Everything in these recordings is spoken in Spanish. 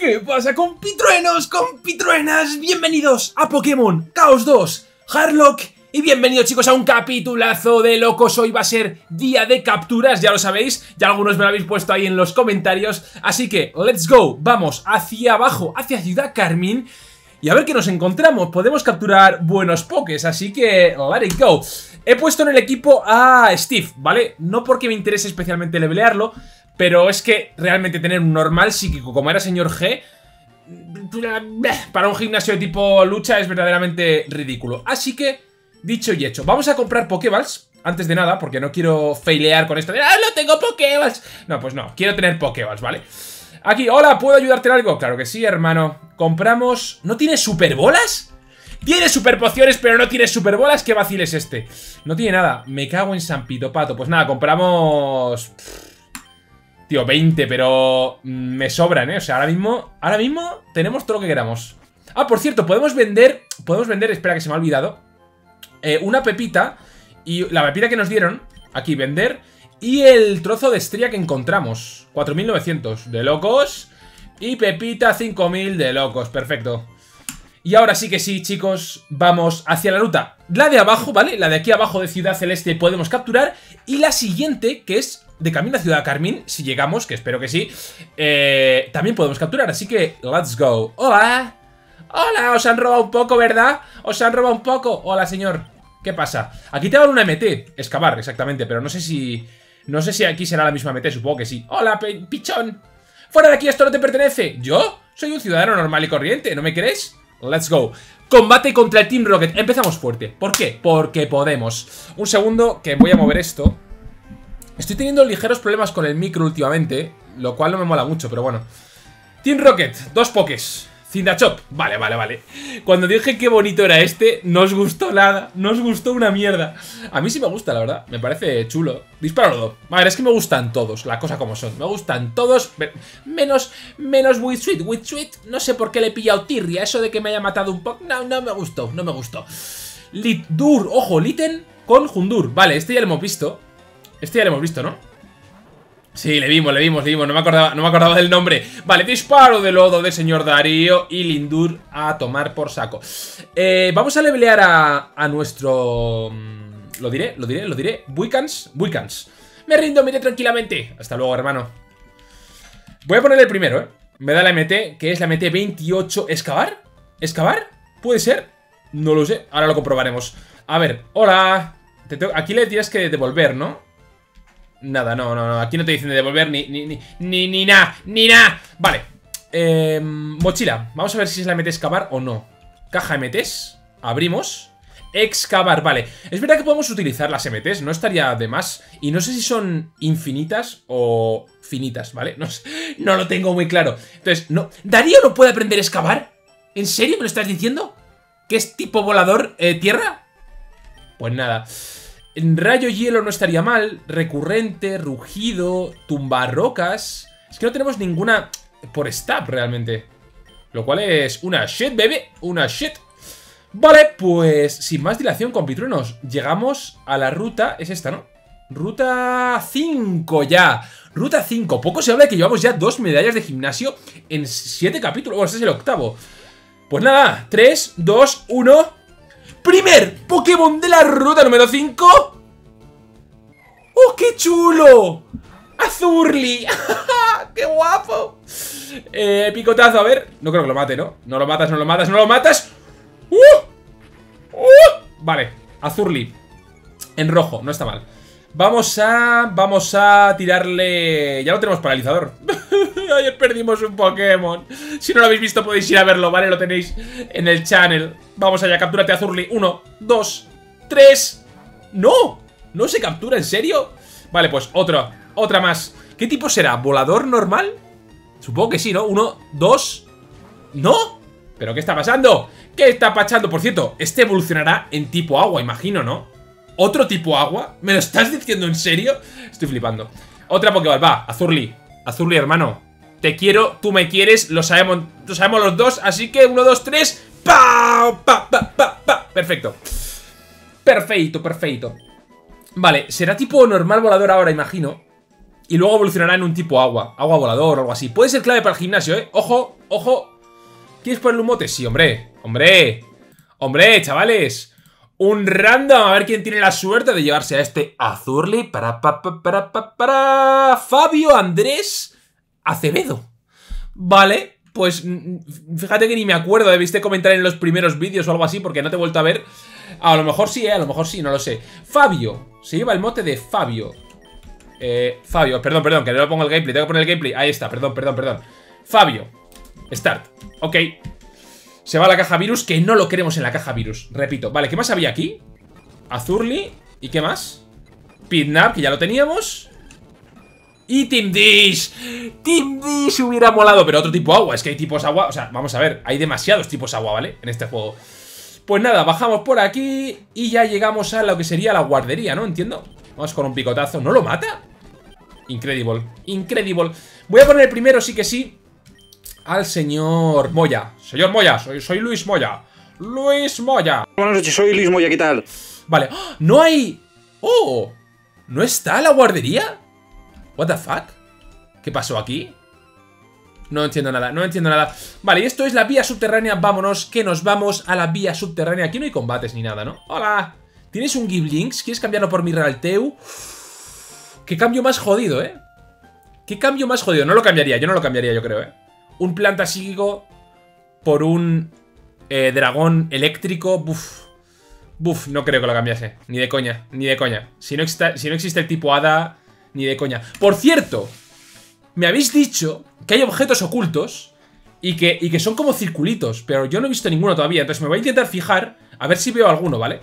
¿Qué pasa compitruenos, compitruenas? Bienvenidos a Pokémon Chaos 2, Harlock y bienvenidos chicos a un capitulazo de locos Hoy va a ser día de capturas, ya lo sabéis Ya algunos me lo habéis puesto ahí en los comentarios Así que, let's go, vamos hacia abajo, hacia Ciudad Carmín y a ver qué nos encontramos. Podemos capturar buenos pokés, así que let it go. He puesto en el equipo a Steve, ¿vale? No porque me interese especialmente levelearlo, pero es que realmente tener un normal psíquico como era señor G... Para un gimnasio de tipo lucha es verdaderamente ridículo. Así que, dicho y hecho, vamos a comprar Pokéballs antes de nada, porque no quiero failear con esto ¡Ah, no tengo Pokéballs! No, pues no, quiero tener Pokéballs, ¿vale? Aquí, hola, ¿puedo ayudarte en algo? Claro que sí, hermano. Compramos... ¿No tiene superbolas? Tiene superpociones, pero no tiene superbolas. ¿Qué vacil es este? No tiene nada. Me cago en San Pito Pato. Pues nada, compramos... Tío, 20, pero me sobran, ¿eh? O sea, ahora mismo, ahora mismo tenemos todo lo que queramos. Ah, por cierto, podemos vender, podemos vender, espera que se me ha olvidado, eh, una pepita y la pepita que nos dieron, aquí, vender, y el trozo de estrella que encontramos, 4.900 de locos, y pepita 5.000 de locos, perfecto. Y ahora sí que sí, chicos, vamos hacia la ruta. La de abajo, ¿vale? La de aquí abajo de Ciudad Celeste podemos capturar. Y la siguiente, que es de camino a Ciudad Carmín, si llegamos, que espero que sí, eh, también podemos capturar. Así que, let's go. ¡Hola! ¡Hola! Os han robado un poco, ¿verdad? Os han robado un poco. Hola, señor. ¿Qué pasa? Aquí te dan una MT. Excavar, exactamente, pero no sé si... No sé si aquí será la misma MT, supongo que sí. ¡Hola, pichón! ¡Fuera de aquí! ¡Esto no te pertenece! ¿Yo? Soy un ciudadano normal y corriente, ¿no me crees? Let's go. Combate contra el Team Rocket. Empezamos fuerte. ¿Por qué? Porque podemos. Un segundo que voy a mover esto. Estoy teniendo ligeros problemas con el micro últimamente, lo cual no me mola mucho, pero bueno. Team Rocket, dos pokés. Cindachop, vale, vale, vale. Cuando dije qué bonito era este No os gustó nada, no os gustó una mierda. A mí sí me gusta, la verdad, me parece chulo. Disparo Vale, es que me gustan todos, la cosa como son. Me gustan todos, menos Menos With Sweet, With Sweet No sé por qué le he pillado tirria, eso de que me haya matado un poco No, no me gustó, no me gustó. Litdur, ojo, Litten con Jundur Vale, este ya lo hemos visto Este ya lo hemos visto, ¿no? Sí, le vimos, le vimos, le vimos, no me acordaba, no me acordaba del nombre Vale, disparo de lodo de señor Darío Y Lindur a tomar por saco eh, Vamos a levelear a, a nuestro... Mm, lo diré, lo diré, lo diré Buicans, Buicans Me rindo, mire tranquilamente Hasta luego, hermano Voy a poner el primero, eh Me da la MT, que es la MT 28 ¿Excavar? ¿Excavar? ¿Puede ser? No lo sé, ahora lo comprobaremos A ver, hola Aquí le tienes que devolver, ¿no? Nada, no, no, no. Aquí no te dicen de devolver ni, ni, ni, ni, ni nada, ni nada. Vale. Eh, mochila. Vamos a ver si es la MT excavar o no. Caja MTs. Abrimos. Excavar, vale. Es verdad que podemos utilizar las MTs, no estaría de más. Y no sé si son infinitas o finitas, ¿vale? No, no lo tengo muy claro. Entonces, no. ¿Darío no puede aprender a excavar? ¿En serio me lo estás diciendo? ¿Que es tipo volador eh, tierra? Pues nada. Rayo hielo no estaría mal. Recurrente, rugido, tumbarrocas. Es que no tenemos ninguna por stab realmente. Lo cual es una shit, bebé. Una shit. Vale, pues sin más dilación, compitruenos. Llegamos a la ruta. Es esta, ¿no? Ruta 5 ya. Ruta 5. Poco se habla de que llevamos ya dos medallas de gimnasio en 7 capítulos. Bueno, este es el octavo. Pues nada, 3, 2, 1... Primer Pokémon de la ruta número 5 ¡Oh, qué chulo! ¡Azurli! ¡Qué guapo! Eh, picotazo, a ver No creo que lo mate, ¿no? No lo matas, no lo matas, no lo matas ¡Uh! ¡Uh! Vale, Azurli En rojo, no está mal Vamos a... Vamos a tirarle... Ya lo tenemos paralizador Ayer perdimos un Pokémon Si no lo habéis visto podéis ir a verlo, ¿vale? Lo tenéis en el channel Vamos allá, captúrate a Zurli Uno, dos, tres ¡No! ¿No se captura? ¿En serio? Vale, pues otro, otra más ¿Qué tipo será? ¿Volador normal? Supongo que sí, ¿no? Uno, dos ¿No? ¿Pero qué está pasando? ¿Qué está pasando? Por cierto, este evolucionará en tipo agua, imagino, ¿no? ¿Otro tipo agua? ¿Me lo estás diciendo en serio? Estoy flipando Otra Pokéball, va, Azurli Azurli, hermano Te quiero, tú me quieres, lo sabemos, lo sabemos los dos Así que, uno, dos, tres ¡Pa! ¡Pa! ¡Pa! ¡Pa! ¡Pa! Perfecto Perfecto, perfecto Vale, será tipo normal volador ahora, imagino Y luego evolucionará en un tipo agua. Agua volador o algo así. Puede ser clave para el gimnasio, ¿eh? Ojo, ojo. ¿Quieres ponerle un mote? Sí, hombre. Hombre. Hombre, chavales. Un random. A ver quién tiene la suerte de llevarse a este Azurli para, para, para, para, para Fabio Andrés Acevedo. Vale. Pues fíjate que ni me acuerdo, debiste comentar en los primeros vídeos o algo así porque no te he vuelto a ver. A lo mejor sí, ¿eh? a lo mejor sí, no lo sé. Fabio, se lleva el mote de Fabio. Eh, Fabio, perdón, perdón, que no lo pongo el gameplay, tengo que poner el gameplay. Ahí está, perdón, perdón, perdón. Fabio, start, ok. Se va a la caja virus, que no lo queremos en la caja virus, repito. Vale, ¿qué más había aquí? Azurli, ¿y qué más? Pidnap, que ya lo teníamos. Y Team Dish. Team Dish hubiera molado, pero otro tipo agua. Es que hay tipos agua. O sea, vamos a ver, hay demasiados tipos agua, ¿vale? En este juego. Pues nada, bajamos por aquí y ya llegamos a lo que sería la guardería, ¿no? Entiendo. Vamos con un picotazo. ¿No lo mata? Incredible, incredible. Voy a poner primero, sí que sí, al señor Moya. Señor Moya, soy, soy Luis Moya. Luis Moya. Buenas noches, soy Luis Moya, ¿qué tal? Vale, ¡Ah! no hay... ¡Oh! ¿No está la guardería? What the fuck? ¿Qué pasó aquí? No entiendo nada, no entiendo nada Vale, y esto es la vía subterránea, vámonos Que nos vamos a la vía subterránea Aquí no hay combates ni nada, ¿no? ¡Hola! ¿Tienes un Giblinks? ¿Quieres cambiarlo por mi Ralteu? Qué cambio más jodido, ¿eh? Qué cambio más jodido, no lo cambiaría Yo no lo cambiaría, yo creo, ¿eh? Un planta psíquico Por un eh, dragón eléctrico Buf Buf, no creo que lo cambiase Ni de coña, ni de coña Si no, si no existe el tipo hada ni de coña. Por cierto, me habéis dicho que hay objetos ocultos y que, y que son como circulitos, pero yo no he visto ninguno todavía. Entonces me voy a intentar fijar a ver si veo alguno, ¿vale?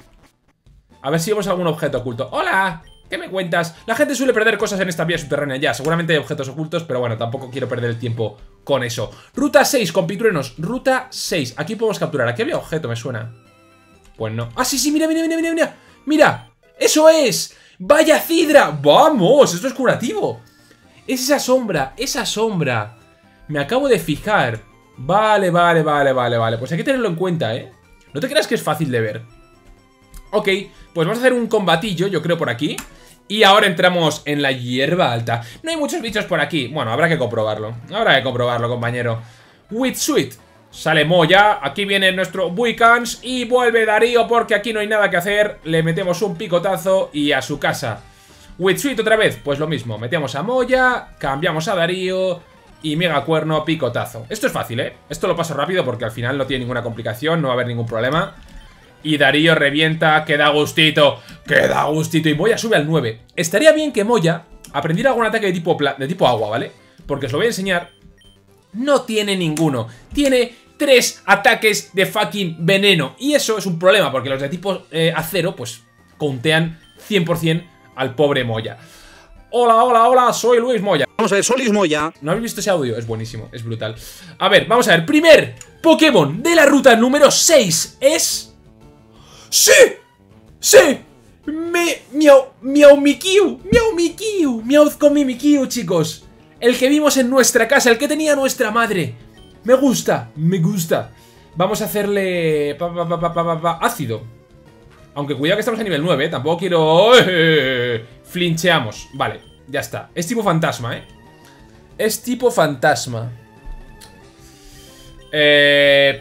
A ver si vemos algún objeto oculto. ¡Hola! ¿Qué me cuentas? La gente suele perder cosas en esta vía subterránea ya. Seguramente hay objetos ocultos, pero bueno, tampoco quiero perder el tiempo con eso. Ruta 6, compitruenos. Ruta 6. Aquí podemos capturar. Aquí había objeto, me suena. Pues no. ¡Ah, sí, sí! ¡Mira, mira, mira, mira! ¡Mira! ¡Mira! ¡Eso es! ¡Vaya Cidra! ¡Vamos! Esto es curativo. Es esa sombra, esa sombra. Me acabo de fijar. Vale, vale, vale, vale, vale. Pues hay que tenerlo en cuenta, ¿eh? No te creas que es fácil de ver. Ok, pues vamos a hacer un combatillo, yo creo, por aquí. Y ahora entramos en la hierba alta. No hay muchos bichos por aquí. Bueno, habrá que comprobarlo. Habrá que comprobarlo, compañero. Witsuit. Sale Moya, aquí viene nuestro Buicans y vuelve Darío porque aquí no hay nada que hacer. Le metemos un picotazo y a su casa. Witsuit otra vez, pues lo mismo. Metemos a Moya, cambiamos a Darío y Mega Cuerno, picotazo. Esto es fácil, ¿eh? Esto lo paso rápido porque al final no tiene ninguna complicación, no va a haber ningún problema. Y Darío revienta, queda gustito, queda gustito. Y Moya sube al 9. Estaría bien que Moya aprendiera algún ataque de tipo, de tipo agua, ¿vale? Porque os lo voy a enseñar no tiene ninguno. Tiene tres ataques de fucking veneno. Y eso es un problema, porque los de tipo eh, acero, pues, contean 100% al pobre Moya. Hola, hola, hola, soy Luis Moya. Vamos a ver, soy Luis Moya. ¿No habéis visto ese audio? Es buenísimo, es brutal. A ver, vamos a ver. Primer Pokémon de la ruta número 6 es... ¡Sí! ¡Sí! Me... Miau... Miau Mikiu. Miau Mikiu. Miau con mi Mikiu, chicos. El que vimos en nuestra casa, el que tenía nuestra madre. Me gusta, me gusta. Vamos a hacerle... ácido. Aunque cuidado que estamos a nivel 9, ¿eh? Tampoco quiero... Flincheamos. Vale, ya está. Es tipo fantasma, ¿eh? Es tipo fantasma. Eh...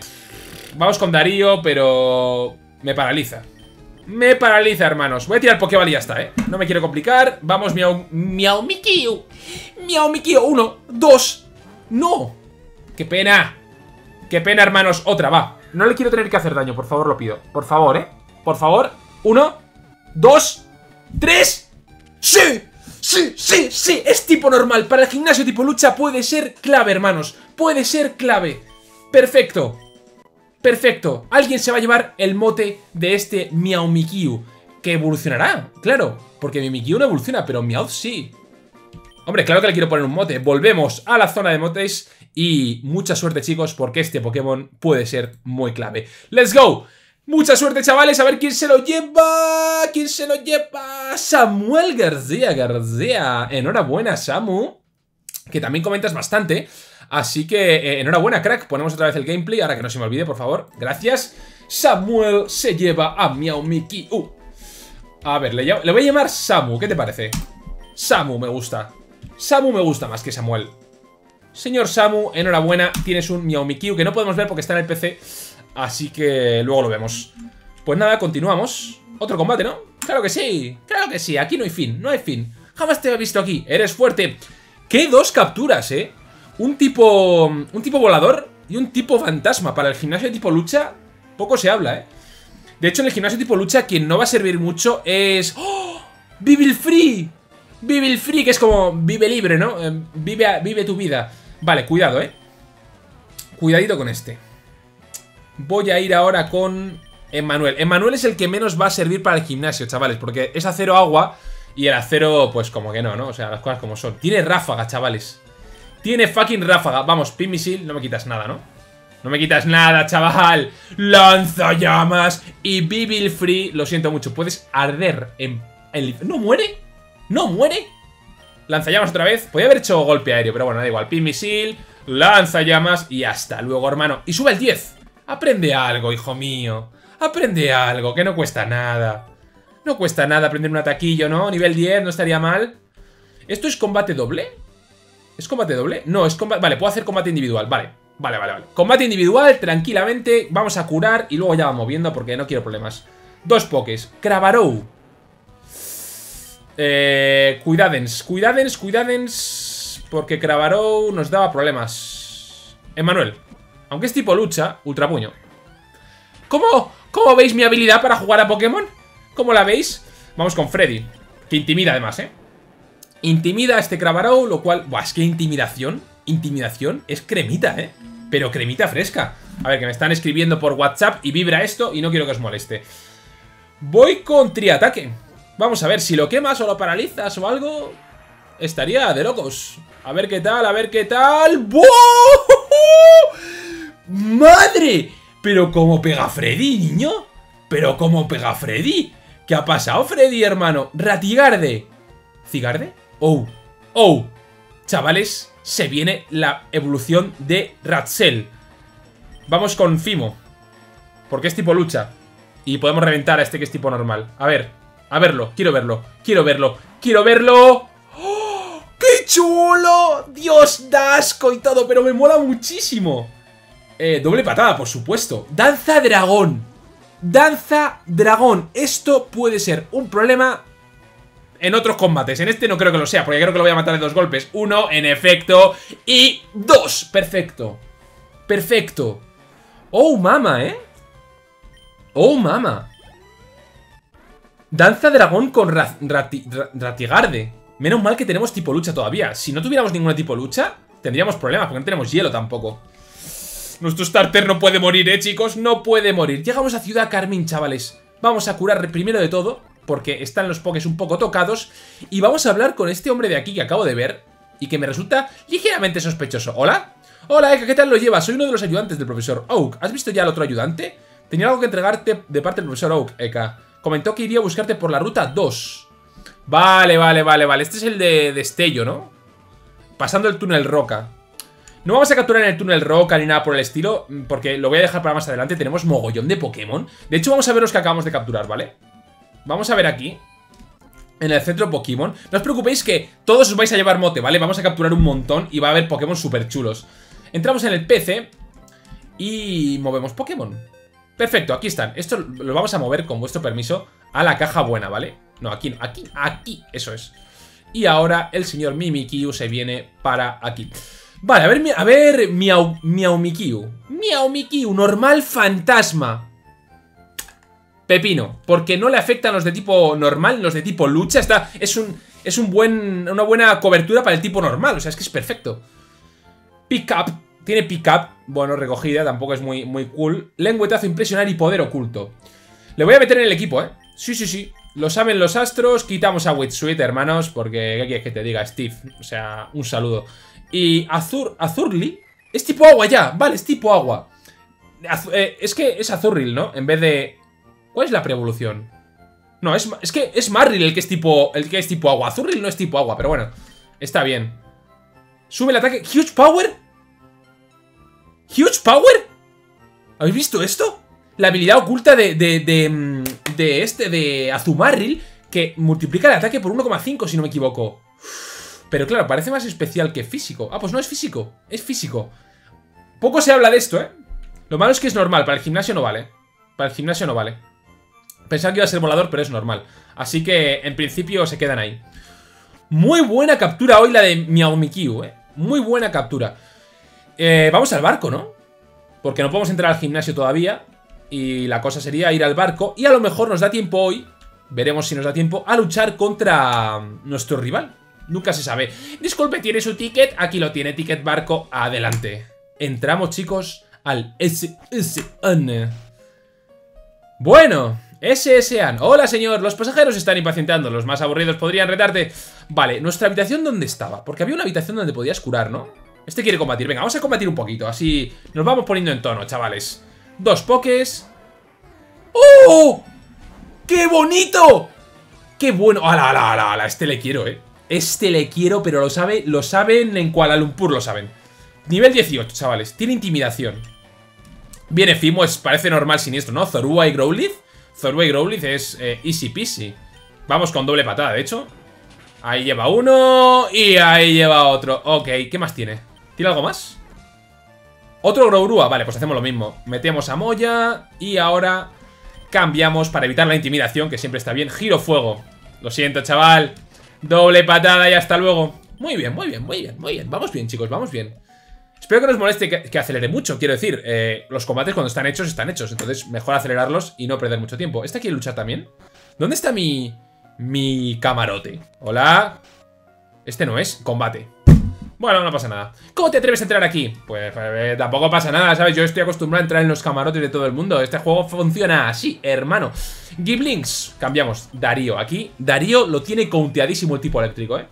Vamos con Darío, pero... Me paraliza. Me paraliza, hermanos. Voy a tirar Pokéball y ya está, ¿eh? No me quiero complicar. Vamos, miau... Miau Mikio. Miau Mikio. Uno, dos. ¡No! ¡Qué pena! ¡Qué pena, hermanos! Otra, va. No le quiero tener que hacer daño, por favor, lo pido. Por favor, ¿eh? Por favor. Uno, dos, tres. ¡Sí! ¡Sí! ¡Sí! ¡Sí! Es tipo normal. Para el gimnasio tipo lucha puede ser clave, hermanos. Puede ser clave. Perfecto. Perfecto, alguien se va a llevar el mote de este Miau Mikiu Que evolucionará, claro Porque mi Mikiu no evoluciona, pero Miau sí. Hombre, claro que le quiero poner un mote. Volvemos a la zona de motes Y mucha suerte chicos, porque este Pokémon puede ser muy clave. ¡Let's go! Mucha suerte chavales, a ver quién se lo lleva. ¿Quién se lo lleva? Samuel García García. Enhorabuena Samu Que también comentas bastante Así que eh, enhorabuena, crack. Ponemos otra vez el gameplay, ahora que no se me olvide, por favor. Gracias. Samuel se lleva a Miau Miki. Uh. A ver, le, voy a llamar Samu. ¿Qué te parece? Samu me gusta. Samu me gusta más que Samuel. Señor Samu, enhorabuena, tienes un Miao Mikyu que no podemos ver porque está en el PC, así que luego lo vemos. Pues nada, continuamos. Otro combate, ¿no? Claro que sí, claro que sí, aquí no hay fin, no hay fin. Jamás te he visto aquí, eres fuerte. ¿Qué dos capturas, eh? Un tipo... un tipo volador y un tipo fantasma. Para el gimnasio de tipo lucha, poco se habla, ¿eh? De hecho, en el gimnasio tipo lucha, quien no va a servir mucho es... ¡Oh! ¡Vive Free! Vive Free, que es como vive libre, ¿no? Eh, vive, vive tu vida. Vale, cuidado, ¿eh? Cuidadito con este. Voy a ir ahora con Emmanuel. Emmanuel es el que menos va a servir para el gimnasio, chavales, porque es acero agua y el acero, pues como que no, ¿no? O sea, las cosas como son. Tiene ráfaga, chavales. Tiene fucking ráfaga. Vamos, pin misil, no me quitas nada, ¿no? No me quitas nada, chaval. Lanza llamas y Bibil Free. Lo siento mucho, puedes arder en. ¿No muere? ¿No muere? Lanzallamas otra vez. Podría haber hecho golpe aéreo, pero bueno, da igual. Pin misil, lanzallamas y hasta luego, hermano. Y sube el 10. Aprende algo, hijo mío. Aprende algo, que no cuesta nada. No cuesta nada aprender un ataquillo, ¿no? Nivel 10, no estaría mal. ¿Esto es combate doble? ¿Es combate doble? No, es combate... Vale, puedo hacer combate individual, vale. Vale, vale, vale. Combate individual, tranquilamente. Vamos a curar y luego ya vamos moviendo porque no quiero problemas. Dos pokés. Cravarou. Eh, cuidadens, cuidadens, cuidadens. Porque Cravarou nos daba problemas. Emanuel. Aunque es tipo lucha, ultra puño. ¿Cómo, ¿Cómo veis mi habilidad para jugar a Pokémon? ¿Cómo la veis? Vamos con Freddy. Que intimida además, ¿eh? Intimida a este Cravarou, lo cual... Buah, es que intimidación. Intimidación es cremita, ¿eh? Pero cremita fresca. A ver, que me están escribiendo por WhatsApp y vibra esto y no quiero que os moleste. Voy con triataque. Vamos a ver, si lo quemas o lo paralizas o algo... Estaría de locos. A ver qué tal, a ver qué tal... ¡Buah! ¡Madre! Pero cómo pega Freddy, niño. Pero cómo pega Freddy. ¿Qué ha pasado, Freddy, hermano? Ratigarde. ¿Cigarde? Oh. Oh. Chavales, se viene la evolución de Ratzel. Vamos con Fimo. Porque es tipo lucha. Y podemos reventar a este que es tipo normal. A ver, a verlo, quiero verlo, quiero verlo, quiero verlo. ¡Oh! ¡Qué chulo! Dios, da asco y todo, pero me mola muchísimo. Eh, doble patada, por supuesto. Danza dragón. Danza dragón. Esto puede ser un problema en otros combates. En este no creo que lo sea, porque creo que lo voy a matar de dos golpes. Uno, en efecto. Y dos. Perfecto. Perfecto. Oh, mama, ¿eh? Oh, mama. Danza dragón con Ratigarde. Menos mal que tenemos tipo lucha todavía. Si no tuviéramos ninguna tipo lucha, tendríamos problemas, porque no tenemos hielo tampoco. Nuestro starter no puede morir, ¿eh, chicos? No puede morir. Llegamos a Ciudad Carmín, chavales. Vamos a curar primero de todo, porque están los pokés un poco tocados. Y vamos a hablar con este hombre de aquí que acabo de ver y que me resulta ligeramente sospechoso. ¿Hola? Hola, Eka, ¿qué tal lo llevas? Soy uno de los ayudantes del profesor Oak. ¿Has visto ya al otro ayudante? Tenía algo que entregarte de parte del profesor Oak, Eka. Comentó que iría a buscarte por la ruta 2. Vale, vale, vale, vale. Este es el de destello, ¿no? Pasando el túnel roca. No vamos a capturar en el túnel roca ni nada por el estilo, porque lo voy a dejar para más adelante. Tenemos mogollón de Pokémon. De hecho, vamos a ver los que acabamos de capturar, ¿vale? Vamos a ver aquí. En el centro Pokémon. No os preocupéis que todos os vais a llevar mote, ¿vale? Vamos a capturar un montón y va a haber Pokémon súper chulos. Entramos en el PC y movemos Pokémon. Perfecto, aquí están. Esto lo vamos a mover con vuestro permiso a la caja buena, ¿vale? No, aquí aquí, aquí, eso es. Y ahora el señor Mimikyu se viene para aquí. Vale, a ver, a ver, Miau, Miau Mikiu. Miau Mikiu, normal fantasma. Pepino, porque no le afectan los de tipo normal, los de tipo lucha. Está, es un, es un buen, una buena cobertura para el tipo normal, o sea, es que es perfecto. Pick up, tiene pick up, bueno, recogida, tampoco es muy, muy cool. Lengüetazo impresionar y poder oculto. Le voy a meter en el equipo, ¿eh? Sí, sí, sí. Lo saben los astros, quitamos a Witsuit, hermanos, porque ¿qué quieres que te diga, Steve? O sea, un saludo. Y Azur, Azurli es tipo agua ya, vale, es tipo agua. Eh, es que es Azurril, ¿no? En vez de... ¿Cuál es la preevolución? No, es, es que es Marril el que es tipo el que es tipo agua. Azurril no es tipo agua, pero bueno, está bien. Sube el ataque. Huge Power. Huge Power. ¿Habéis visto esto? La habilidad oculta de, de, de, mm, de este, de Azumarril, que multiplica el ataque por 1,5 si no me equivoco. Pero claro, parece más especial que físico. Ah, pues no es físico, es físico. Poco se habla de esto, ¿eh? Lo malo es que es normal, para el gimnasio no vale. Para el gimnasio no vale. Pensaba que iba a ser volador, pero es normal. Así que, en principio, se quedan ahí. Muy buena captura hoy la de Miao Mikyu, ¿eh? Muy buena captura. Eh, vamos al barco, ¿no? Porque no podemos entrar al gimnasio todavía. Y la cosa sería ir al barco. Y a lo mejor nos da tiempo hoy, veremos si nos da tiempo, a luchar contra nuestro rival. Nunca se sabe. Disculpe, ¿tiene su ticket? Aquí lo tiene, ticket barco, adelante. Entramos, chicos, al SSN. Bueno, SSN. Hola, señor. Los pasajeros están impacientando. Los más aburridos podrían retarte. Vale, ¿nuestra habitación dónde estaba? Porque había una habitación donde podías curar, ¿no? Este quiere combatir. Venga, vamos a combatir un poquito. Así nos vamos poniendo en tono, chavales. Dos pokés. ¡Oh! ¡Qué bonito! ¡Qué bueno! ¡Hala, ala, ala, ala! Este le quiero, ¿eh? Este le quiero, pero lo sabe, lo saben en Kuala Lumpur, lo saben. Nivel 18, chavales. Tiene intimidación. Viene Fimo, es, parece normal siniestro, ¿no? Zorua y Growlithe. Zorua y Growlithe es eh, easy peasy. Vamos con doble patada, de hecho. Ahí lleva uno y ahí lleva otro. Ok, ¿qué más tiene? ¿Tiene algo más? Otro Growrua, vale, pues hacemos lo mismo Metemos a Moya y ahora cambiamos para evitar la intimidación Que siempre está bien, giro fuego Lo siento, chaval Doble patada y hasta luego Muy bien, muy bien, muy bien, muy bien Vamos bien, chicos, vamos bien Espero que no os moleste que, acelere mucho, quiero decir eh, Los combates cuando están hechos, están hechos Entonces mejor acelerarlos y no perder mucho tiempo ¿Este quiere luchar también? ¿Dónde está mi... mi camarote? Hola Este no es, combate bueno, no pasa nada. ¿Cómo te atreves a entrar aquí? Pues eh, tampoco pasa nada, ¿sabes? Yo estoy acostumbrado a entrar en los camarotes de todo el mundo. Este juego funciona así, hermano. Giblings, cambiamos. Darío, aquí. Darío lo tiene conteadísimo el tipo eléctrico, ¿eh?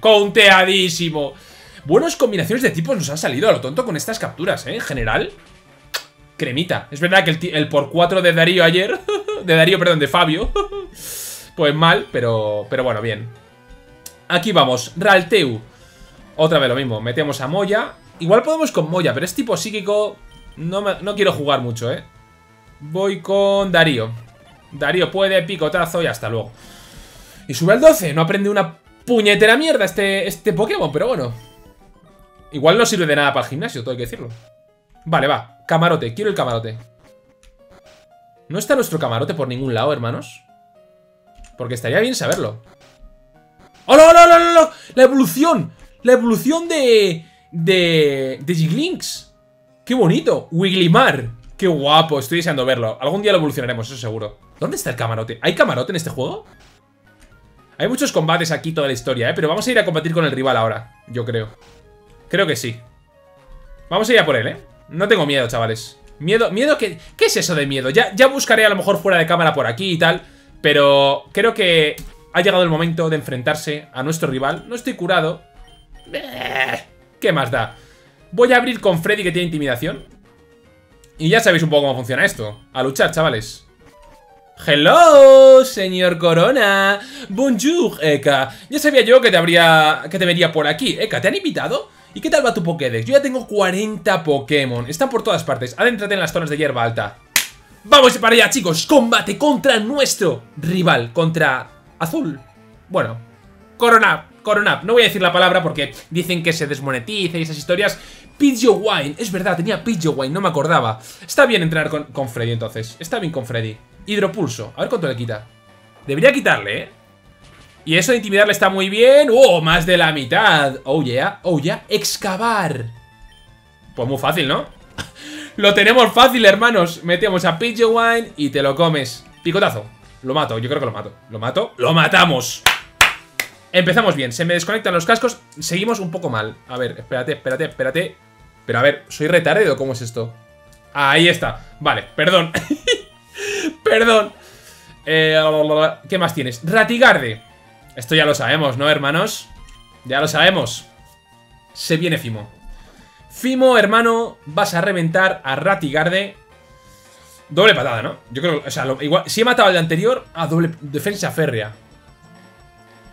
conteadísimo. Buenas combinaciones de tipos nos han salido a lo tonto con estas capturas, ¿eh? En general, cremita. Es verdad que el, por 4 de Darío ayer, de Darío, perdón, de Fabio, pues mal, pero, pero bueno, bien. Aquí vamos, Ralteu. Otra vez lo mismo, metemos a Moya. Igual podemos con Moya, pero es tipo psíquico. No, no quiero jugar mucho, eh Voy con Darío. Darío puede, picotazo y hasta luego. Y sube al 12, no aprende una puñetera mierda este, este Pokémon, pero bueno Igual no sirve de nada para el gimnasio, todo hay que decirlo Vale, va, camarote, quiero el camarote No está nuestro camarote por ningún lado, hermanos Porque estaría bien saberlo ¡Hola, hola, hola, hola! ¡La evolución! La evolución de... De... De Jigglinks. ¡Qué bonito! Wigglimar. ¡Qué guapo! Estoy deseando verlo. Algún día lo evolucionaremos, eso seguro. ¿Dónde está el camarote? ¿Hay camarote en este juego? Hay muchos combates aquí toda la historia, ¿eh? Pero vamos a ir a combatir con el rival ahora, yo creo. Creo que sí. Vamos a ir a por él, ¿eh? No tengo miedo, chavales. Miedo, miedo que... ¿Qué es eso de miedo? Ya, ya buscaré a lo mejor fuera de cámara por aquí y tal. Pero creo que ha llegado el momento de enfrentarse a nuestro rival. No estoy curado, ¿Qué más da? Voy a abrir con Freddy que tiene intimidación Y ya sabéis un poco cómo funciona esto A luchar, chavales Hello, señor Corona Bonjour, Eka Ya sabía yo que te habría... que te vería por aquí Eka, ¿te han invitado? ¿Y qué tal va tu Pokédex? Yo ya tengo 40 Pokémon Están por todas partes Adéntrate en las zonas de hierba alta Vamos para allá, chicos Combate contra nuestro rival Contra Azul Bueno Corona Coronap, no voy a decir la palabra porque dicen que se desmonetiza y esas historias. Pidgeowine, es verdad, tenía Pidgeowine, no me acordaba. Está bien entrar con, Freddy entonces, está bien con Freddy. Hidropulso, a ver cuánto le quita. Debería quitarle, ¿eh? Y eso de intimidarle está muy bien. ¡Oh, más de la mitad! ¡Oh, yeah! ¡Oh, yeah! ¡Excavar! Pues muy fácil, ¿no? lo tenemos fácil, hermanos. Metemos a Pidgeowine y te lo comes. Picotazo. Lo mato, yo creo que lo mato. ¿Lo mato? ¡Lo matamos! Empezamos bien, se me desconectan los cascos Seguimos un poco mal A ver, espérate, espérate, espérate Pero a ver, ¿soy retardo cómo es esto? Ahí está, vale, perdón Perdón eh, ¿Qué más tienes? Ratigarde Esto ya lo sabemos, ¿no, hermanos? Ya lo sabemos Se viene Fimo Fimo, hermano, vas a reventar a Ratigarde Doble patada, ¿no? Yo creo, o sea, igual, si he matado al de anterior, a doble defensa férrea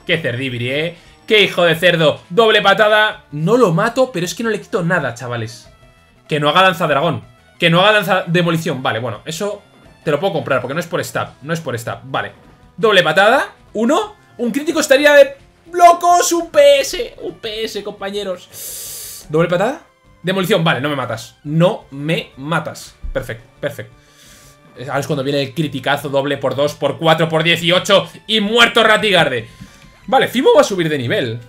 Qué cerdibri, ¿eh? ¡Qué hijo de cerdo! Doble patada. No lo mato, pero es que no le quito nada, chavales. Que no haga danza dragón. Que no haga danza demolición. Vale, bueno, eso te lo puedo comprar porque no es por stab. No es por stab. Vale. Doble patada. Uno. Un crítico estaría de ¡Locos! ¡Un PS! ¡Un PS, compañeros! ¿Doble patada? Demolición, vale, no me matas. No me matas. Perfecto, perfecto. Ahora es cuando viene el criticazo doble por 2, por 4, por 18 y muerto Ratigarde. Vale, Fimo va a subir de nivel.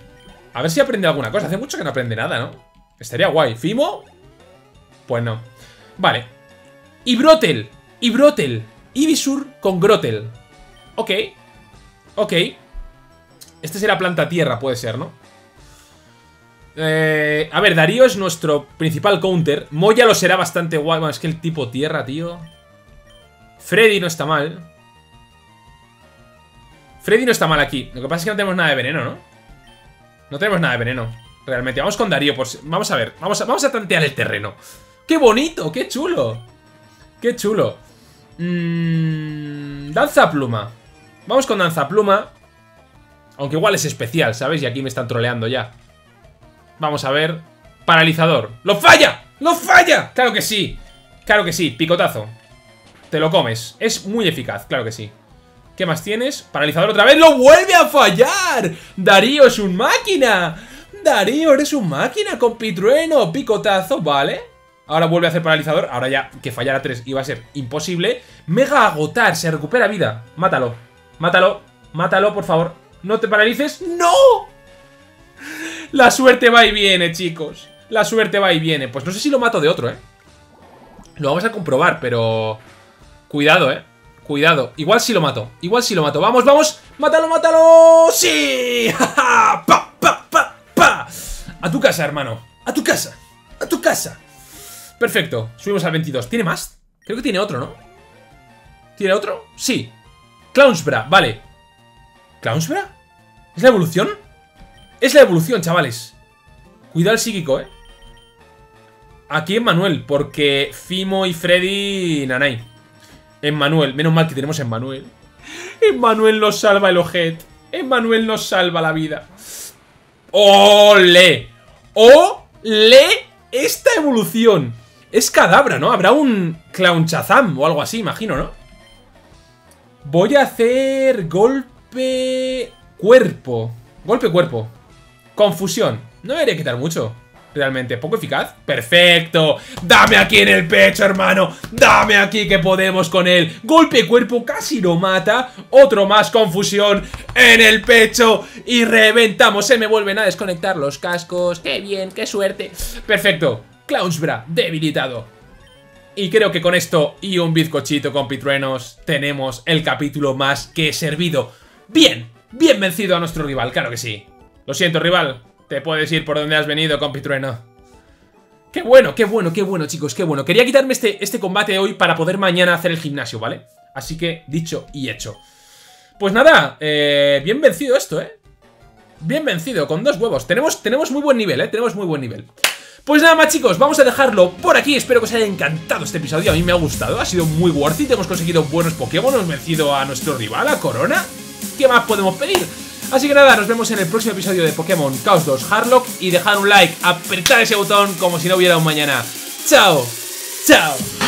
A ver si aprende alguna cosa. Hace mucho que no aprende nada, ¿no? Estaría guay. ¿Fimo? Pues no. Vale. Y Brotel. Y Brotel. Ibisur con Grotel. Ok. Ok. Este será planta tierra, puede ser, ¿no? Eh, a ver, Darío es nuestro principal counter. Moya lo será bastante guay. Bueno, es que el tipo tierra, tío. Freddy no está mal. Freddy no está mal aquí. Lo que pasa es que no tenemos nada de veneno, ¿no? No tenemos nada de veneno. Realmente. Vamos con Darío. Por Vamos a ver. Vamos a, vamos a tantear el terreno. ¡Qué bonito! ¡Qué chulo! ¡Qué chulo! Mmm... Danza pluma. Vamos con danza pluma. Aunque igual es especial, ¿sabes? Y aquí me están troleando ya. Vamos a ver. Paralizador. ¡Lo falla! ¡Lo falla! Claro que sí. Claro que sí. Picotazo. Te lo comes. Es muy eficaz, claro que sí. ¿Qué más tienes? Paralizador otra vez. ¡Lo vuelve a fallar! Darío es un máquina. Darío, eres un máquina con pitrueno. Picotazo, vale. Ahora vuelve a hacer paralizador. Ahora ya que fallara tres iba a ser imposible. Mega agotar. Se recupera vida. Mátalo. Mátalo. Mátalo, por favor. No te paralices. ¡No! La suerte va y viene, chicos. La suerte va y viene. Pues no sé si lo mato de otro, ¿eh? Lo vamos a comprobar, pero... Cuidado, ¿eh? Cuidado. Igual si lo mato. Igual si lo mato. ¡Vamos, vamos! ¡Mátalo, mátalo! ¡Sí! ¡Pa, pa, pa, pa! A tu casa, hermano. A tu casa. A tu casa. Perfecto. Subimos al 22. ¿Tiene más? Creo que tiene otro, ¿no? ¿Tiene otro? Sí. Clownsbra. Vale. ¿Clownsbra? ¿Es la evolución? Es la evolución, chavales. Cuidado el psíquico, ¿eh? Aquí en Manuel, porque Fimo y Freddy... Nanay. Emmanuel, menos mal que tenemos a Emmanuel. Emmanuel nos salva el ojet. Emmanuel nos salva la vida. ¡Ole! ¡Ole! Esta evolución. Es cadabra, ¿no? Habrá un Clown Chazam o algo así, imagino, ¿no? Voy a hacer golpe... Cuerpo. Golpe cuerpo. Confusión. No debería quitar mucho realmente. ¿Poco eficaz? ¡Perfecto! ¡Dame aquí en el pecho, hermano! ¡Dame aquí que podemos con él! Golpe cuerpo, casi lo mata. Otro más, confusión en el pecho. Y reventamos. Se me vuelven a desconectar los cascos. ¡Qué bien! ¡Qué suerte! Perfecto. Clownsbra, debilitado. Y creo que con esto y un bizcochito con pitruenos tenemos el capítulo más que servido. Bien, bien vencido a nuestro rival, claro que sí. Lo siento, rival, te puedes ir por donde has venido, compitrueno. Qué bueno, qué bueno, qué bueno, chicos, qué bueno. Quería quitarme este, este combate hoy para poder mañana hacer el gimnasio, ¿vale? Así que, dicho y hecho. Pues nada, eh, bien vencido esto, ¿eh? Bien vencido, con dos huevos. Tenemos, tenemos muy buen nivel, ¿eh? Tenemos muy buen nivel. Pues nada más chicos, vamos a dejarlo por aquí Espero que os haya encantado este episodio, a mí me ha gustado Ha sido muy worth it, hemos conseguido buenos Pokémon Hemos vencido a nuestro rival, a Corona ¿Qué más podemos pedir? Así que nada, nos vemos en el próximo episodio de Pokémon Chaos 2 Hardlock y dejar un like, apretar ese botón como si no hubiera un mañana. ¡Chao! ¡Chao!